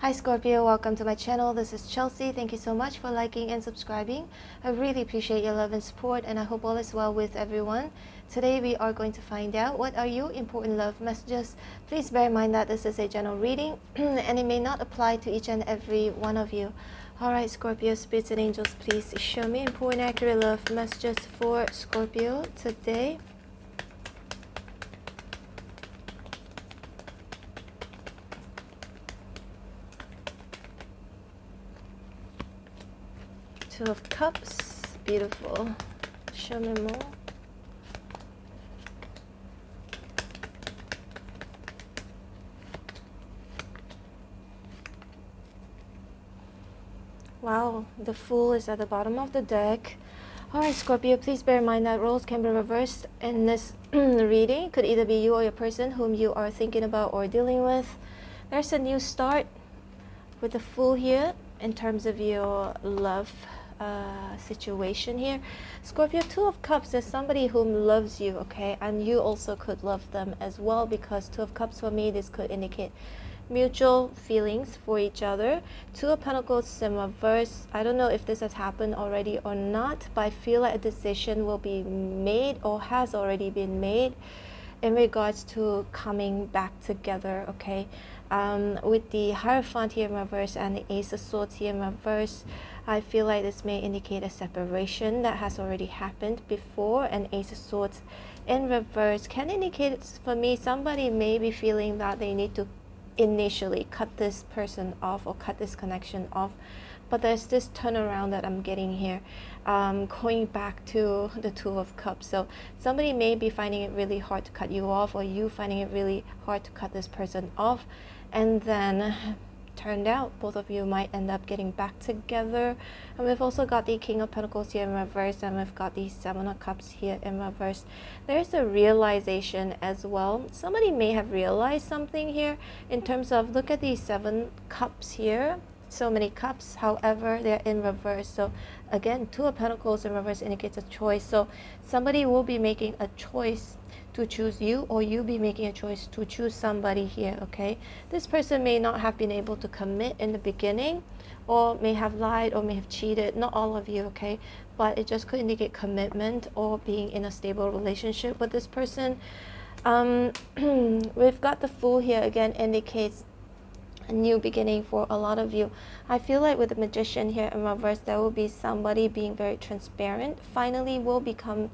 Hi Scorpio, welcome to my channel. This is Chelsea. Thank you so much for liking and subscribing. I really appreciate your love and support and I hope all is well with everyone. Today we are going to find out what are your important love messages. Please bear in mind that this is a general reading and it may not apply to each and every one of you. Alright Scorpio, spirits and angels, please show me important accurate love messages for Scorpio today. Two of Cups. Beautiful. Show me more. Wow, the Fool is at the bottom of the deck. Alright, Scorpio, please bear in mind that roles can be reversed in this reading. Could either be you or your person whom you are thinking about or dealing with. There's a new start with the Fool here in terms of your love uh, situation here. Scorpio, Two of Cups, there's somebody whom loves you, okay? And you also could love them as well because Two of Cups for me, this could indicate mutual feelings for each other. Two of Pentacles in reverse. I don't know if this has happened already or not, but I feel like a decision will be made or has already been made in regards to coming back together, okay? Um, with the Hierophant here in reverse and the Ace of Swords here in reverse, I feel like this may indicate a separation that has already happened before. And Ace of Swords in reverse can indicate for me somebody may be feeling that they need to initially cut this person off or cut this connection off but there's this turnaround that I'm getting here um, going back to the two of cups so somebody may be finding it really hard to cut you off or you finding it really hard to cut this person off and then turned out both of you might end up getting back together. And we've also got the king of pentacles here in reverse and we've got the seven of cups here in reverse. There's a realization as well. Somebody may have realized something here in terms of look at these seven cups here so many cups. However they're in reverse. So again two of pentacles in reverse indicates a choice. So somebody will be making a choice to choose you or you be making a choice to choose somebody here okay? This person may not have been able to commit in the beginning or may have lied or may have cheated. Not all of you okay? But it just could indicate commitment or being in a stable relationship with this person. Um, we've got the fool here again indicates a new beginning for a lot of you. I feel like with the magician here in reverse, there will be somebody being very transparent. Finally will become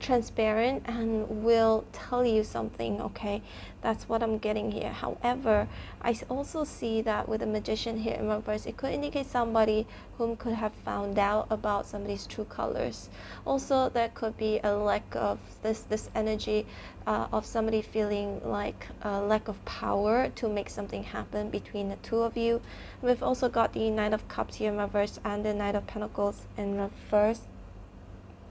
transparent and will tell you something okay? That's what i'm getting here. However i also see that with the magician here in reverse it could indicate somebody whom could have found out about somebody's true colors. Also there could be a lack of this this energy uh, of somebody feeling like a lack of power to make something happen between the two of you. We've also got the knight of cups here in reverse and the knight of pentacles in reverse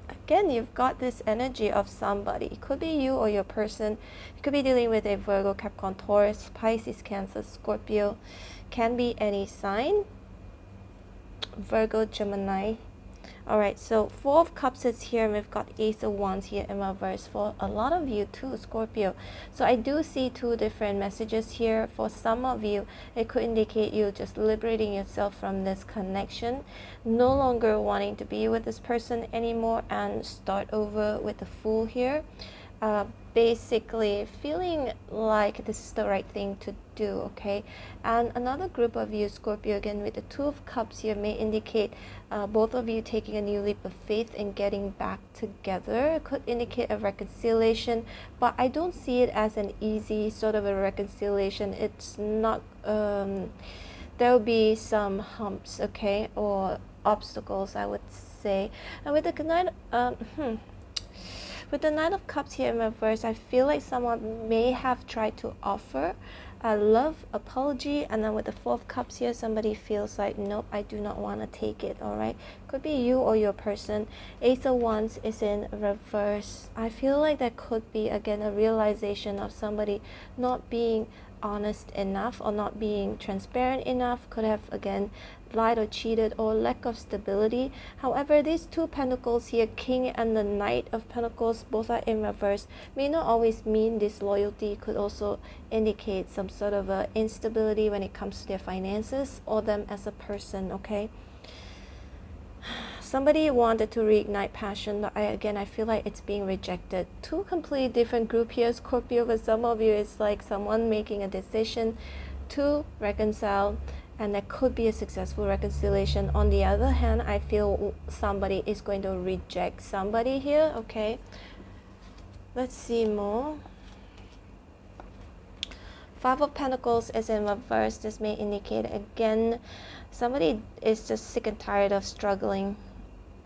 again, you've got this energy of somebody. It could be you or your person. You could be dealing with a Virgo, Capricorn, Taurus, Pisces, Cancer, Scorpio. Can be any sign. Virgo, Gemini, all right, so Four of Cups is here, and we've got Ace of Wands here in reverse for a lot of you too, Scorpio. So I do see two different messages here. For some of you, it could indicate you just liberating yourself from this connection, no longer wanting to be with this person anymore, and start over with the Fool here. Uh, basically feeling like this is the right thing to do okay? And another group of you Scorpio again with the two of cups here may indicate uh, both of you taking a new leap of faith and getting back together it could indicate a reconciliation but I don't see it as an easy sort of a reconciliation. It's not um, there will be some humps okay or obstacles I would say. And with the knight um, hmm, with the Nine of Cups here in reverse, I feel like someone may have tried to offer a love apology and then with the Four of Cups here, somebody feels like, nope, I do not want to take it, alright? Could be you or your person. Ace of Wands is in reverse. I feel like that could be, again, a realization of somebody not being honest enough or not being transparent enough could have again lied or cheated or lack of stability. However these two pentacles here king and the knight of pentacles both are in reverse may not always mean disloyalty could also indicate some sort of a instability when it comes to their finances or them as a person okay somebody wanted to reignite passion but I, again I feel like it's being rejected. Two completely different group here. Scorpio for some of you it's like someone making a decision to reconcile and that could be a successful reconciliation. On the other hand I feel somebody is going to reject somebody here okay? Let's see more. Five of Pentacles is in reverse. This may indicate again somebody is just sick and tired of struggling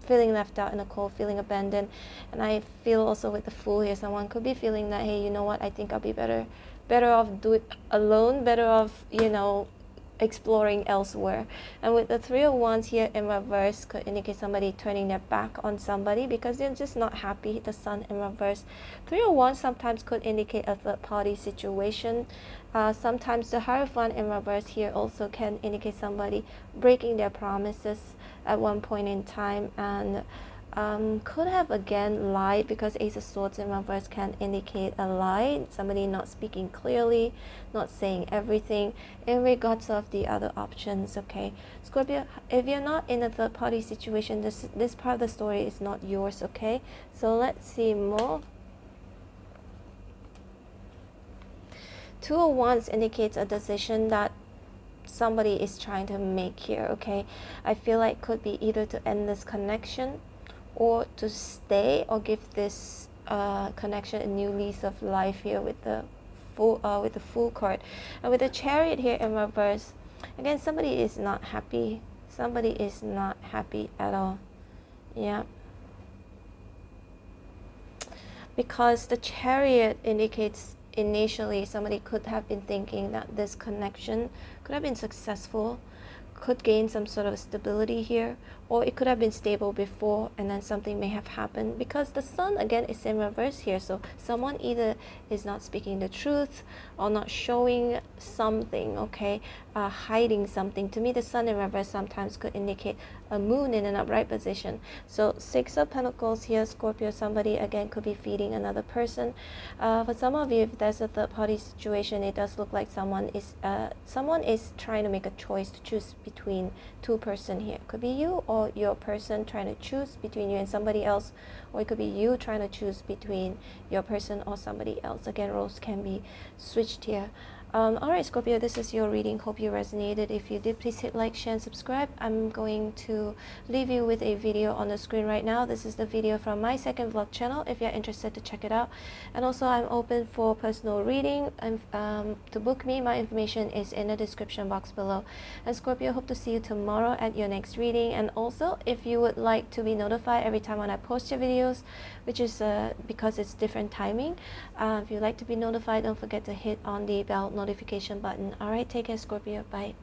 feeling left out in the cold, feeling abandoned. And I feel also with the Fool here, someone could be feeling that, hey, you know what, I think I'll be better, better off do it alone, better off, you know, exploring elsewhere. And with the Three of Wands here in reverse could indicate somebody turning their back on somebody because they're just not happy. The Sun in reverse. Three of Wands sometimes could indicate a third party situation. Uh, sometimes the Hierophant in reverse here also can indicate somebody breaking their promises at one point in time and um, could have again lied because Ace of Swords in reverse can indicate a lie, somebody not speaking clearly, not saying everything in regards of the other options, okay? Scorpio, if you're not in a third party situation, this, this part of the story is not yours, okay? So let's see more. Two of Wands indicates a decision that somebody is trying to make here, okay? I feel like could be either to end this connection or to stay or give this uh, connection a new lease of life here with the full uh, with the Fool card and with the chariot here in reverse again somebody is not happy. Somebody is not happy at all. Yeah. Because the chariot indicates initially somebody could have been thinking that this connection could have been successful could gain some sort of stability here or it could have been stable before and then something may have happened. Because the sun again is in reverse here so someone either is not speaking the truth or not showing something okay? Uh, hiding something. To me the sun in reverse sometimes could indicate a moon in an upright position. So six of pentacles here scorpio somebody again could be feeding another person. Uh, for some of you if there's a third party situation it does look like someone is uh, someone is trying to make a choice to choose between two person here. Could be you or your person trying to choose between you and somebody else or it could be you trying to choose between your person or somebody else. Again roles can be switched here um, Alright Scorpio, this is your reading. Hope you resonated. If you did, please hit like, share, and subscribe. I'm going to leave you with a video on the screen right now. This is the video from my second vlog channel if you're interested to check it out. And also I'm open for personal reading. And um, to book me, my information is in the description box below. And Scorpio, hope to see you tomorrow at your next reading. And also, if you would like to be notified every time when I post your videos, which is uh, because it's different timing, uh, if you'd like to be notified, don't forget to hit on the bell notification button. Alright, take care Scorpio. Bye.